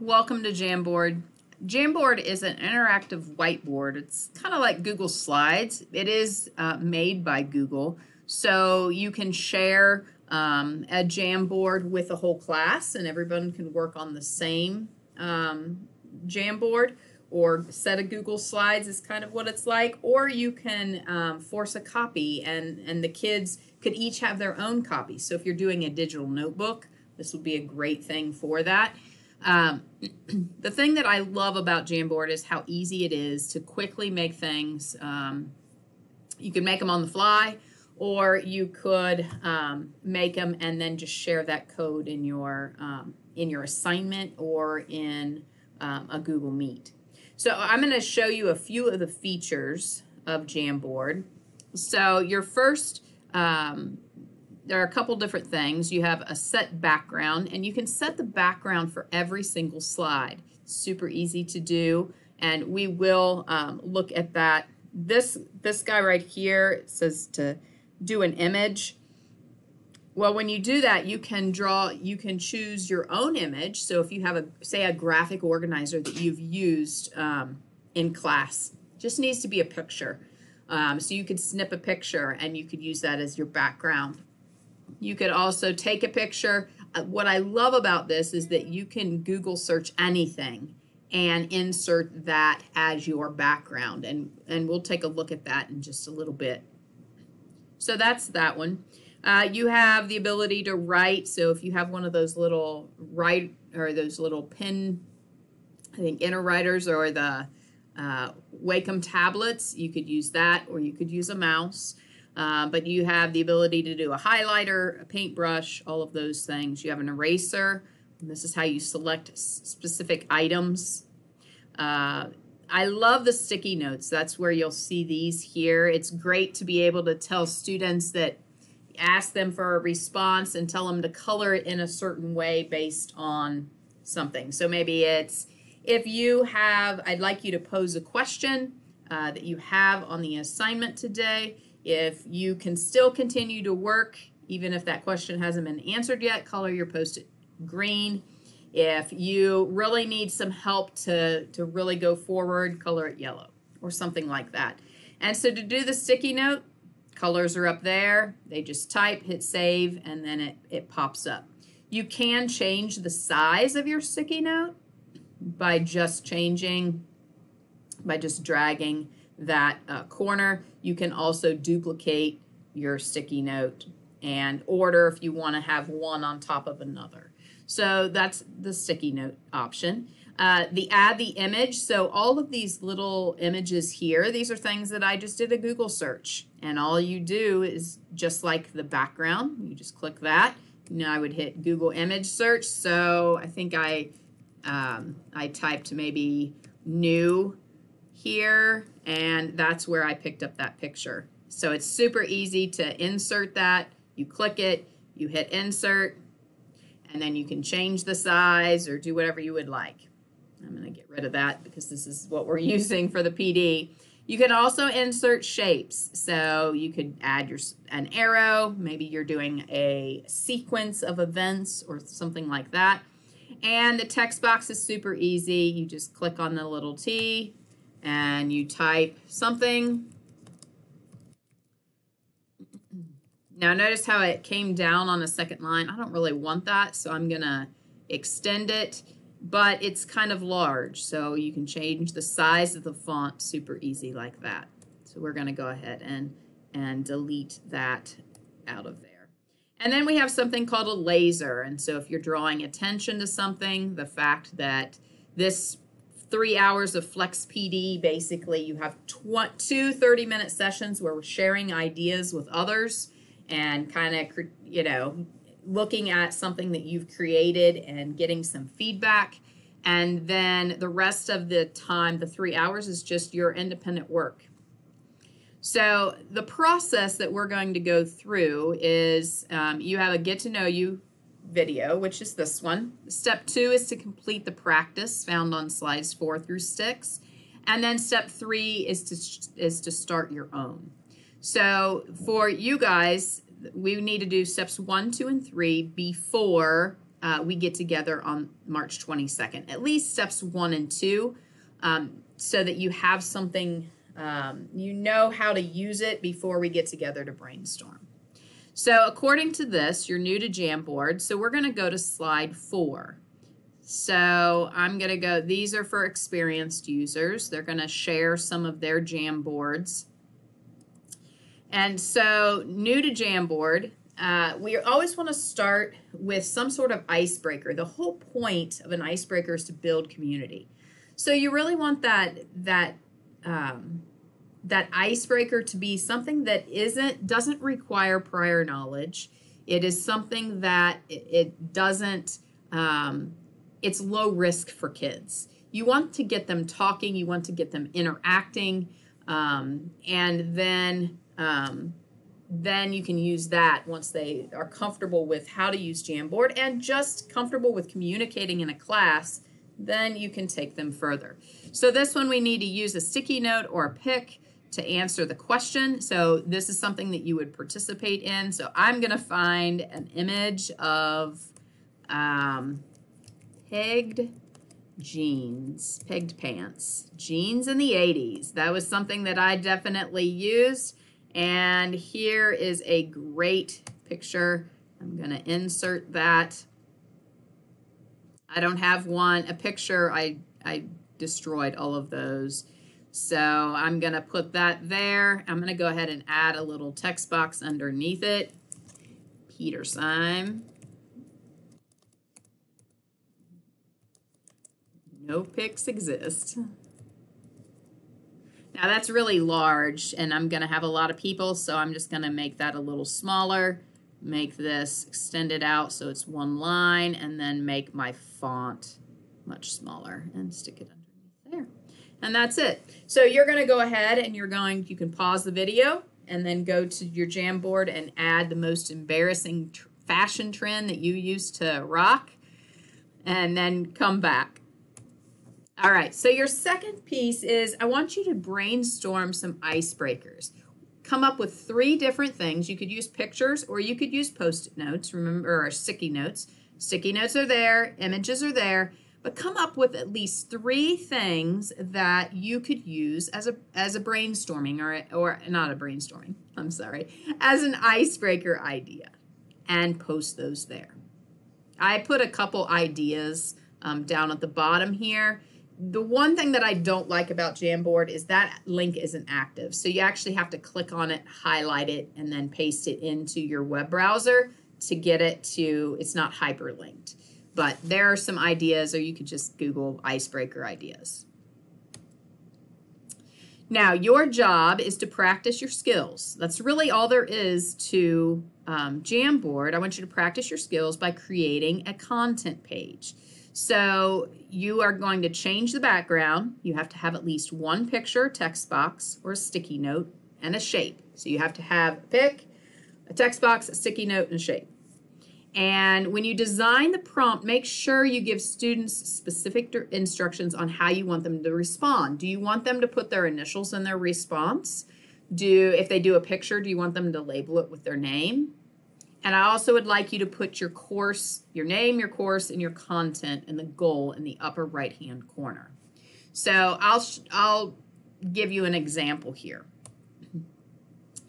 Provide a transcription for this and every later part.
Welcome to Jamboard. Jamboard is an interactive whiteboard. It's kind of like Google Slides. It is uh, made by Google, so you can share um, a Jamboard with a whole class and everyone can work on the same um, Jamboard or set of Google Slides is kind of what it's like, or you can um, force a copy and, and the kids could each have their own copy. So if you're doing a digital notebook, this would be a great thing for that. Um, the thing that I love about Jamboard is how easy it is to quickly make things. Um, you can make them on the fly, or you could um, make them and then just share that code in your um, in your assignment or in um, a Google Meet. So I'm going to show you a few of the features of Jamboard. So your first um, there are a couple different things. You have a set background, and you can set the background for every single slide. Super easy to do, and we will um, look at that. This, this guy right here says to do an image. Well, when you do that, you can draw, you can choose your own image. So if you have a, say a graphic organizer that you've used um, in class, just needs to be a picture. Um, so you could snip a picture and you could use that as your background. You could also take a picture. Uh, what I love about this is that you can Google search anything and insert that as your background. And, and we'll take a look at that in just a little bit. So that's that one. Uh, you have the ability to write. So if you have one of those little write or those little pen, I think inner writers or the uh, Wacom tablets, you could use that or you could use a mouse. Uh, but you have the ability to do a highlighter, a paintbrush, all of those things. You have an eraser. this is how you select specific items. Uh, I love the sticky notes. That's where you'll see these here. It's great to be able to tell students that ask them for a response and tell them to color it in a certain way based on something. So maybe it's if you have, I'd like you to pose a question uh, that you have on the assignment today if you can still continue to work, even if that question hasn't been answered yet, color your post-it green. If you really need some help to, to really go forward, color it yellow or something like that. And so to do the sticky note, colors are up there. They just type, hit save, and then it, it pops up. You can change the size of your sticky note by just changing, by just dragging that uh, corner. You can also duplicate your sticky note and order if you want to have one on top of another. So that's the sticky note option. Uh, the add the image, so all of these little images here, these are things that I just did a Google search. And all you do is just like the background, you just click that. Now I would hit Google image search. So I think I, um, I typed maybe new here, and that's where I picked up that picture. So it's super easy to insert that. You click it, you hit insert, and then you can change the size or do whatever you would like. I'm going to get rid of that because this is what we're using for the PD. You can also insert shapes. So you could add your an arrow. Maybe you're doing a sequence of events or something like that. And the text box is super easy. You just click on the little T, and you type something. Now notice how it came down on the second line. I don't really want that, so I'm going to extend it, but it's kind of large, so you can change the size of the font super easy like that. So we're going to go ahead and, and delete that out of there. And then we have something called a laser. And so if you're drawing attention to something, the fact that this three hours of Flex PD. Basically, you have tw- two 30 minute sessions where we're sharing ideas with others and kind of, you know, looking at something that you've created and getting some feedback. And then the rest of the time, the three hours, is just your independent work. So the process that we're going to go through is um, you have a get to know you video, which is this one. Step two is to complete the practice found on slides four through six. And then step three is to, is to start your own. So for you guys, we need to do steps one, two, and three before uh, we get together on March 22nd. At least steps one and two, um, so that you have something, um, you know how to use it before we get together to brainstorm. So according to this, you're new to Jamboard, so we're going to go to slide four. So I'm going to go, these are for experienced users. They're going to share some of their Jamboards. And so new to Jamboard, uh, we always want to start with some sort of icebreaker. The whole point of an icebreaker is to build community. So you really want that, that, um, that icebreaker to be something that isn't doesn't require prior knowledge. It is something that it, it doesn't um, it's low risk for kids. You want to get them talking, you want to get them interacting, um, and then um, then you can use that once they are comfortable with how to use Jamboard and just comfortable with communicating in a class, then you can take them further. So this one we need to use a sticky note or a pick to answer the question. So this is something that you would participate in. So I'm going to find an image of um, pegged jeans, pegged pants, jeans in the 80s. That was something that I definitely used. And here is a great picture. I'm going to insert that. I don't have one, a picture. I, I destroyed all of those. So I'm going to put that there. I'm going to go ahead and add a little text box underneath it. Petersime. No pics exist. Now that's really large and I'm going to have a lot of people, so I'm just going to make that a little smaller. Make this extend it out so it's one line and then make my font much smaller and stick it there and that's it. So you're going to go ahead and you're going, you can pause the video and then go to your Jamboard and add the most embarrassing tr fashion trend that you used to rock and then come back. All right, so your second piece is I want you to brainstorm some icebreakers. Come up with three different things. You could use pictures or you could use post-it notes, remember, or sticky notes. Sticky notes are there, images are there, but come up with at least three things that you could use as a as a brainstorming or or not a brainstorming. I'm sorry, as an icebreaker idea, and post those there. I put a couple ideas um, down at the bottom here. The one thing that I don't like about Jamboard is that link isn't active. So you actually have to click on it, highlight it, and then paste it into your web browser to get it to, it's not hyperlinked. But there are some ideas, or you could just Google icebreaker ideas. Now, your job is to practice your skills. That's really all there is to um, Jamboard. I want you to practice your skills by creating a content page. So you are going to change the background. You have to have at least one picture, text box, or a sticky note, and a shape. So you have to have a pic, a text box, a sticky note, and a shape. And when you design the prompt, make sure you give students specific instructions on how you want them to respond. Do you want them to put their initials in their response? Do If they do a picture, do you want them to label it with their name? And I also would like you to put your course, your name, your course, and your content and the goal in the upper right-hand corner. So I'll, I'll give you an example here.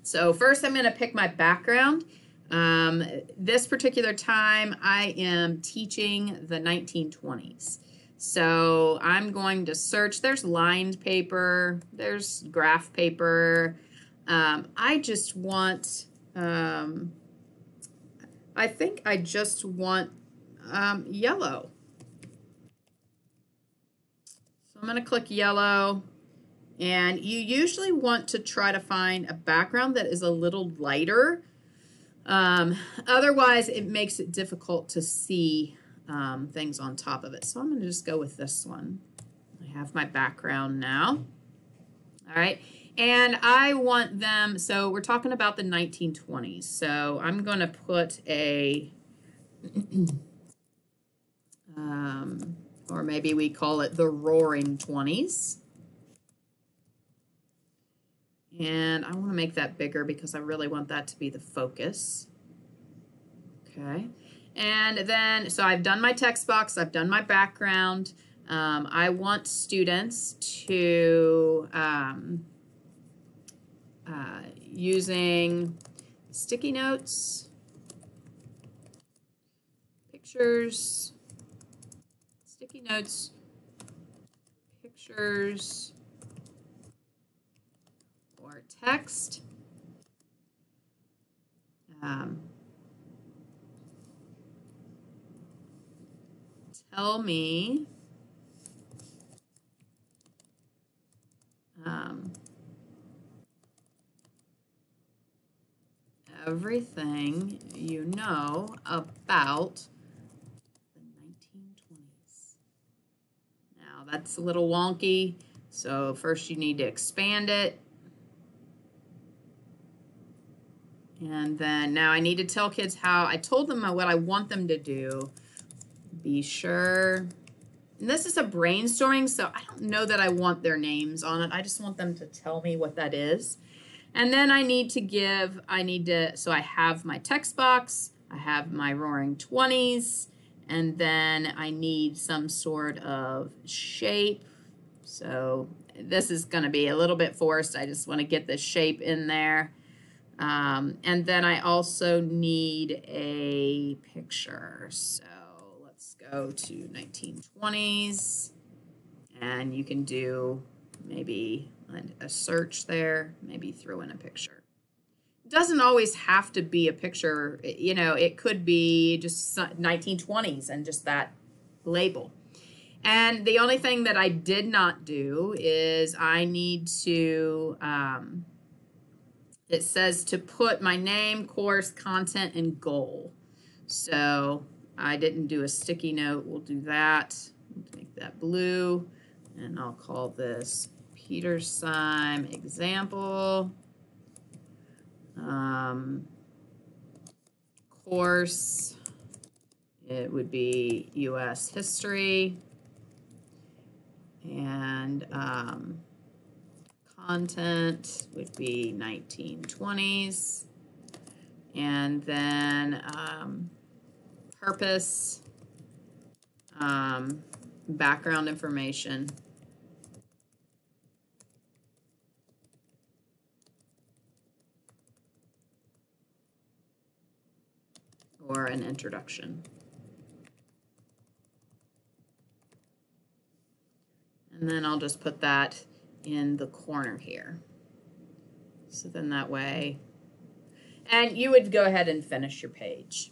So first I'm going to pick my background um, this particular time, I am teaching the 1920s. So I'm going to search. There's lined paper. There's graph paper. Um, I just want, um, I think I just want um, yellow. So I'm going to click yellow. And you usually want to try to find a background that is a little lighter um, otherwise, it makes it difficult to see um, things on top of it. So I'm going to just go with this one. I have my background now. All right. And I want them, so we're talking about the 1920s. So I'm going to put a, um, or maybe we call it the roaring 20s. And I want to make that bigger because I really want that to be the focus. Okay. And then, so I've done my text box, I've done my background. Um, I want students to, um, uh, using sticky notes, pictures, sticky notes, pictures, text. Um, tell me um, everything you know about the 1920s. Now that's a little wonky, so first you need to expand it. And then now I need to tell kids how, I told them what I want them to do. Be sure, and this is a brainstorming, so I don't know that I want their names on it. I just want them to tell me what that is. And then I need to give, I need to, so I have my text box, I have my roaring 20s, and then I need some sort of shape. So this is going to be a little bit forced. I just want to get the shape in there. Um, and then I also need a picture. So let's go to 1920s and you can do maybe a search there, maybe throw in a picture. It doesn't always have to be a picture, you know, it could be just 1920s and just that label. And the only thing that I did not do is I need to, um, it says to put my name, course, content, and goal. So I didn't do a sticky note. We'll do that. Make that blue. And I'll call this Petersime example. Um, course, it would be U.S. history. And um, content would be 1920s. And then um, purpose, um, background information. or an introduction. And then I'll just put that in the corner here. So then that way, and you would go ahead and finish your page.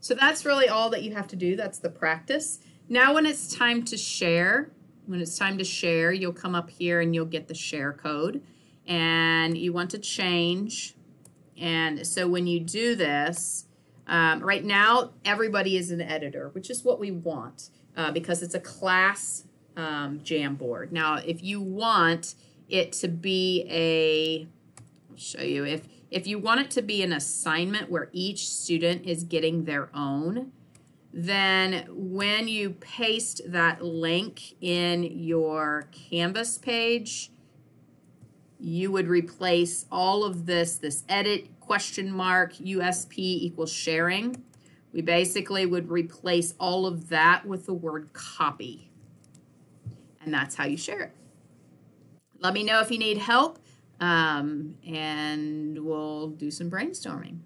So that's really all that you have to do. That's the practice. Now when it's time to share, when it's time to share, you'll come up here and you'll get the share code. And you want to change. And so when you do this, um, right now, everybody is an editor, which is what we want uh, because it's a class um, Jamboard. Now, if you want it to be a, I'll show you, if, if you want it to be an assignment where each student is getting their own, then when you paste that link in your Canvas page, you would replace all of this, this edit question mark USP equals sharing. We basically would replace all of that with the word copy. And that's how you share it. Let me know if you need help, um, and we'll do some brainstorming.